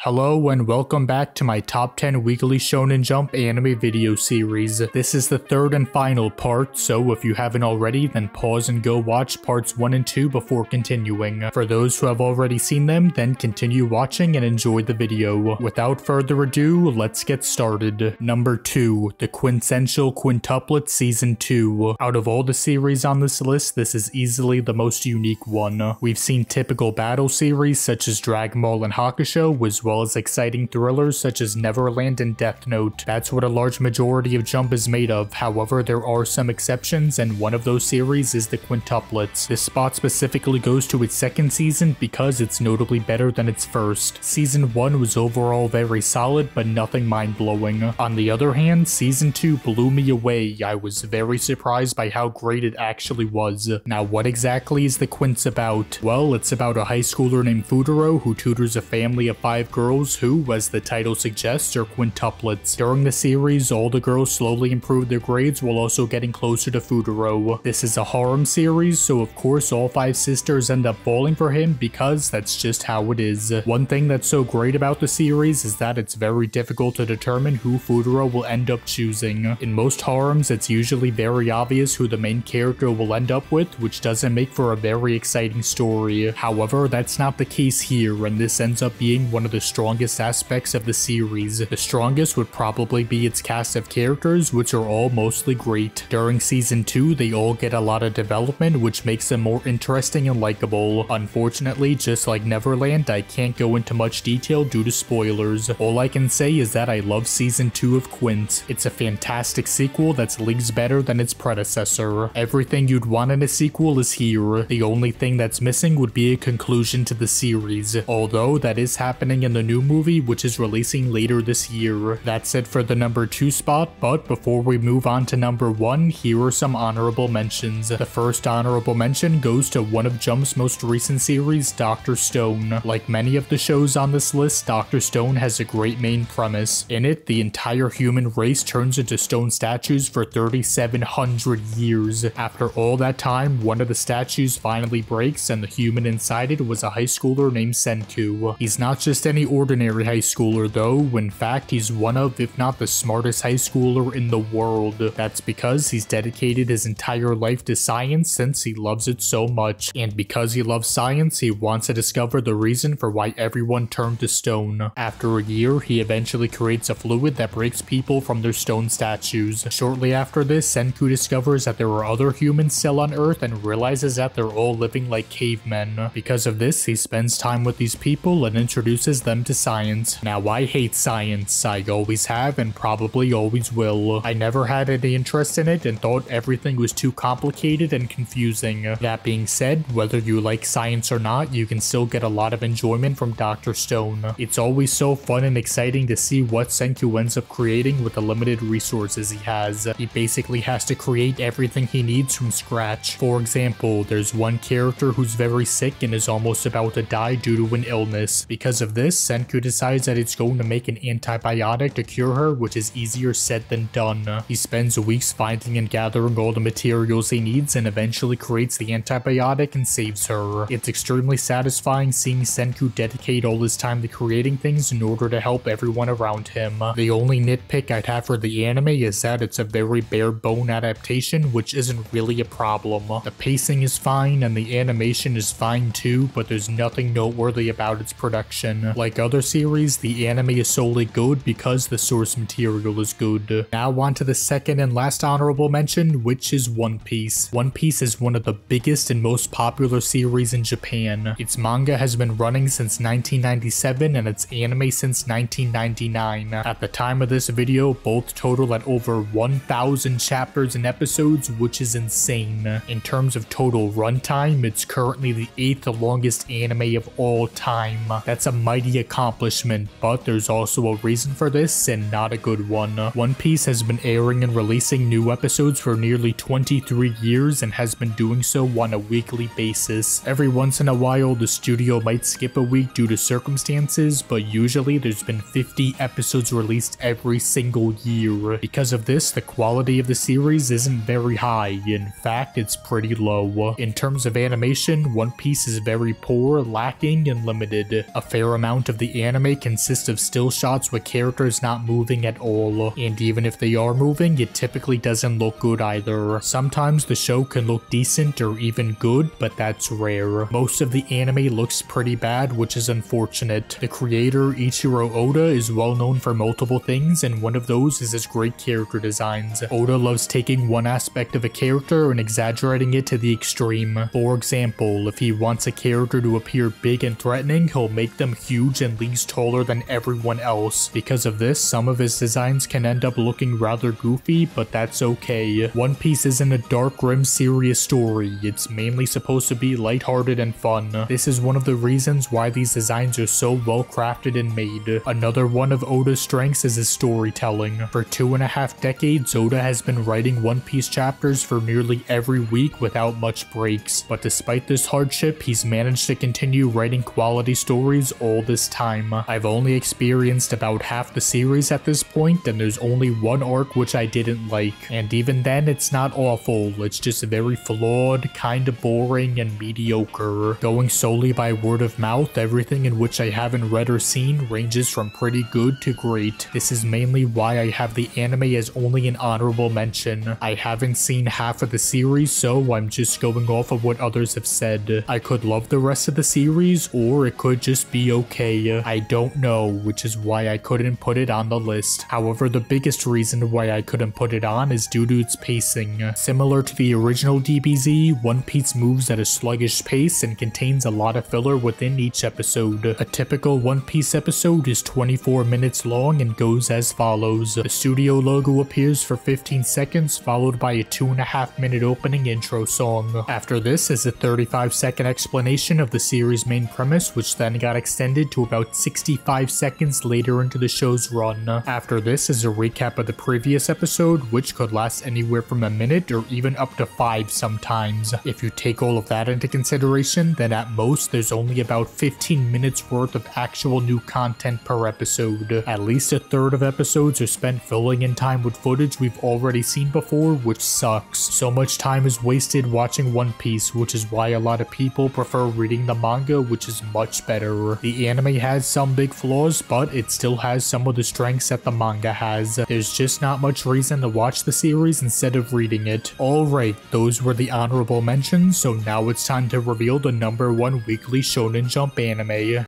Hello and welcome back to my top 10 weekly Shonen Jump anime video series. This is the third and final part, so if you haven't already, then pause and go watch parts 1 and 2 before continuing. For those who have already seen them, then continue watching and enjoy the video. Without further ado, let's get started. Number 2, The Quintessential Quintuplet Season 2. Out of all the series on this list, this is easily the most unique one. We've seen typical battle series such as Dragon Ball and Hakusho, as well as exciting thrillers such as Neverland and Death Note. That's what a large majority of Jump is made of, however there are some exceptions and one of those series is the quintuplets. This spot specifically goes to its second season because it's notably better than its first. Season 1 was overall very solid but nothing mind-blowing. On the other hand, Season 2 blew me away. I was very surprised by how great it actually was. Now what exactly is the Quints about? Well, it's about a high schooler named Futaro who tutors a family of five girls who, as the title suggests, are quintuplets. During the series, all the girls slowly improve their grades while also getting closer to Futaro. This is a harem series, so of course all five sisters end up falling for him because that's just how it is. One thing that's so great about the series is that it's very difficult to determine who Futaro will end up choosing. In most harems, it's usually very obvious who the main character will end up with, which doesn't make for a very exciting story. However, that's not the case here, and this ends up being one of the strongest aspects of the series. The strongest would probably be its cast of characters, which are all mostly great. During season 2, they all get a lot of development, which makes them more interesting and likable. Unfortunately, just like Neverland, I can't go into much detail due to spoilers. All I can say is that I love season 2 of Quint. It's a fantastic sequel that's leagues better than its predecessor. Everything you'd want in a sequel is here. The only thing that's missing would be a conclusion to the series, although that is happening in the new movie, which is releasing later this year. That's it for the number 2 spot, but before we move on to number 1, here are some honorable mentions. The first honorable mention goes to one of Jump's most recent series, Dr. Stone. Like many of the shows on this list, Dr. Stone has a great main premise. In it, the entire human race turns into stone statues for 3,700 years. After all that time, one of the statues finally breaks and the human inside it was a high schooler named Senku. He's not just any ordinary high schooler though, in fact he's one of, if not the smartest high schooler in the world. That's because he's dedicated his entire life to science since he loves it so much, and because he loves science, he wants to discover the reason for why everyone turned to stone. After a year, he eventually creates a fluid that breaks people from their stone statues. Shortly after this, Senku discovers that there are other humans still on Earth and realizes that they're all living like cavemen. Because of this, he spends time with these people and introduces them to science. Now, I hate science. I always have and probably always will. I never had any interest in it and thought everything was too complicated and confusing. That being said, whether you like science or not, you can still get a lot of enjoyment from Dr. Stone. It's always so fun and exciting to see what Senku ends up creating with the limited resources he has. He basically has to create everything he needs from scratch. For example, there's one character who's very sick and is almost about to die due to an illness. Because of this, Senku decides that it's going to make an antibiotic to cure her, which is easier said than done. He spends weeks finding and gathering all the materials he needs and eventually creates the antibiotic and saves her. It's extremely satisfying seeing Senku dedicate all his time to creating things in order to help everyone around him. The only nitpick I'd have for the anime is that it's a very bare bone adaptation, which isn't really a problem. The pacing is fine and the animation is fine too, but there's nothing noteworthy about its production. Like other series, the anime is solely good because the source material is good. Now on to the second and last honorable mention, which is One Piece. One Piece is one of the biggest and most popular series in Japan. Its manga has been running since 1997 and its anime since 1999. At the time of this video, both total at over 1,000 chapters and episodes, which is insane. In terms of total runtime, it's currently the 8th longest anime of all time. That's a mighty accomplishment, but there's also a reason for this and not a good one. Uh, one Piece has been airing and releasing new episodes for nearly 23 years and has been doing so on a weekly basis. Every once in a while, the studio might skip a week due to circumstances, but usually there's been 50 episodes released every single year. Because of this, the quality of the series isn't very high. In fact, it's pretty low. In terms of animation, One Piece is very poor, lacking, and limited. A fair amount of the anime consists of still shots with characters not moving at all, and even if they are moving, it typically doesn't look good either. Sometimes the show can look decent or even good, but that's rare. Most of the anime looks pretty bad, which is unfortunate. The creator, Eiichiro Oda, is well known for multiple things, and one of those is his great character designs. Oda loves taking one aspect of a character and exaggerating it to the extreme. For example, if he wants a character to appear big and threatening, he'll make them huge and leagues taller than everyone else. Because of this, some of his designs can end up looking rather goofy, but that's okay. One Piece isn't a dark, grim, serious story. It's mainly supposed to be lighthearted and fun. This is one of the reasons why these designs are so well crafted and made. Another one of Oda's strengths is his storytelling. For two and a half decades, Oda has been writing One Piece chapters for nearly every week without much breaks. But despite this hardship, he's managed to continue writing quality stories all this time. I've only experienced about half the series at this point, and there's only one arc which I didn't like. And even then, it's not awful. It's just very flawed, kinda boring, and mediocre. Going solely by word of mouth, everything in which I haven't read or seen ranges from pretty good to great. This is mainly why I have the anime as only an honorable mention. I haven't seen half of the series, so I'm just going off of what others have said. I could love the rest of the series, or it could just be okay. I don't know, which is why I couldn't put it on the list. However, the biggest reason why I couldn't put it on is due to its pacing. Similar to the original DBZ, One Piece moves at a sluggish pace and contains a lot of filler within each episode. A typical One Piece episode is 24 minutes long and goes as follows. The studio logo appears for 15 seconds, followed by a two and a half minute opening intro song. After this is a 35 second explanation of the series' main premise, which then got extended to about 65 seconds later into the show's run. After this is a recap of the previous episode, which could last anywhere from a minute or even up to 5 sometimes. If you take all of that into consideration, then at most there's only about 15 minutes worth of actual new content per episode. At least a third of episodes are spent filling in time with footage we've already seen before, which sucks. So much time is wasted watching One Piece, which is why a lot of people prefer reading the manga, which is much better. The anime has some big flaws, but it still has some of the strengths that the manga has. There's just not much reason to watch the series instead of reading it. Alright, those were the honorable mentions, so now it's time to reveal the number one weekly Shonen Jump anime.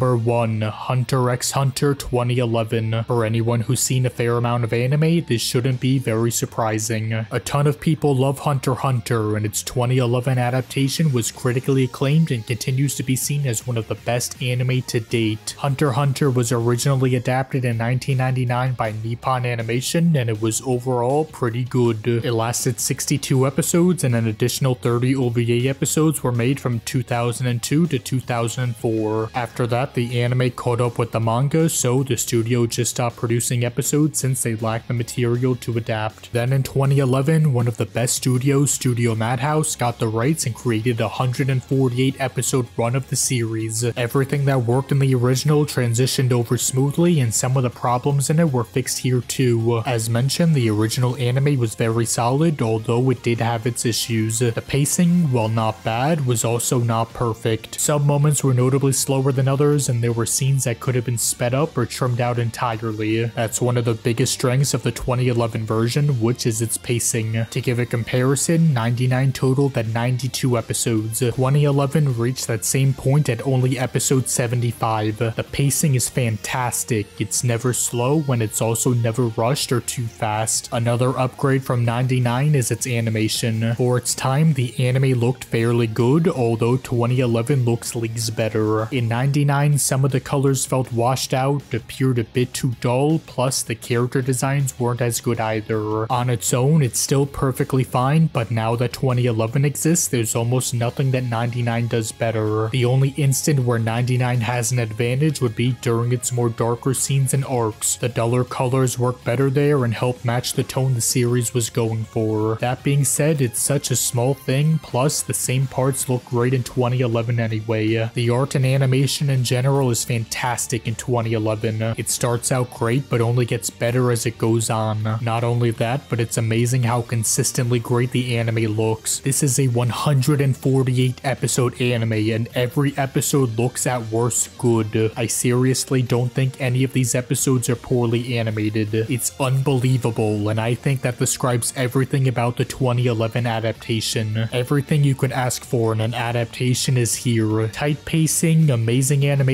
Number 1 Hunter x Hunter 2011. For anyone who's seen a fair amount of anime, this shouldn't be very surprising. A ton of people love Hunter x Hunter, and its 2011 adaptation was critically acclaimed and continues to be seen as one of the best anime to date. Hunter x Hunter was originally adapted in 1999 by Nippon Animation, and it was overall pretty good. It lasted 62 episodes, and an additional 30 OVA episodes were made from 2002 to 2004. After that, the anime caught up with the manga, so the studio just stopped producing episodes since they lacked the material to adapt. Then in 2011, one of the best studios, Studio Madhouse, got the rights and created a 148 episode run of the series. Everything that worked in the original transitioned over smoothly, and some of the problems in it were fixed here too. As mentioned, the original anime was very solid, although it did have its issues. The pacing, while not bad, was also not perfect. Some moments were notably slower than others and there were scenes that could have been sped up or trimmed out entirely. That's one of the biggest strengths of the 2011 version, which is its pacing. To give a comparison, 99 totaled at 92 episodes. 2011 reached that same point at only episode 75. The pacing is fantastic, it's never slow and it's also never rushed or too fast. Another upgrade from 99 is its animation. For its time, the anime looked fairly good, although 2011 looks leagues better. In 99, some of the colors felt washed out, appeared a bit too dull, plus the character designs weren't as good either. On its own, it's still perfectly fine, but now that 2011 exists, there's almost nothing that 99 does better. The only instant where 99 has an advantage would be during its more darker scenes and arcs. The duller colors work better there and help match the tone the series was going for. That being said, it's such a small thing, plus the same parts look great in 2011 anyway. The art and animation in general is fantastic in 2011. It starts out great, but only gets better as it goes on. Not only that, but it's amazing how consistently great the anime looks. This is a 148 episode anime, and every episode looks at worst good. I seriously don't think any of these episodes are poorly animated. It's unbelievable, and I think that describes everything about the 2011 adaptation. Everything you could ask for in an adaptation is here. Tight pacing, amazing animation,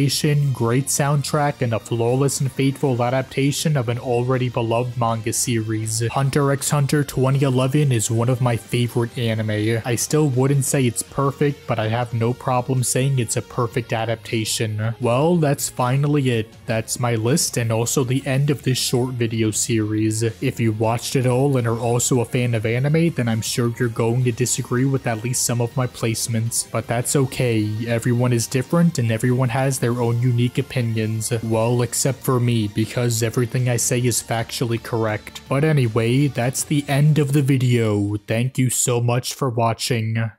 great soundtrack, and a flawless and faithful adaptation of an already beloved manga series. Hunter x Hunter 2011 is one of my favorite anime. I still wouldn't say it's perfect, but I have no problem saying it's a perfect adaptation. Well, that's finally it. That's my list and also the end of this short video series. If you watched it all and are also a fan of anime, then I'm sure you're going to disagree with at least some of my placements, but that's okay. Everyone is different and everyone has their own unique opinions. Well, except for me, because everything I say is factually correct. But anyway, that's the end of the video. Thank you so much for watching.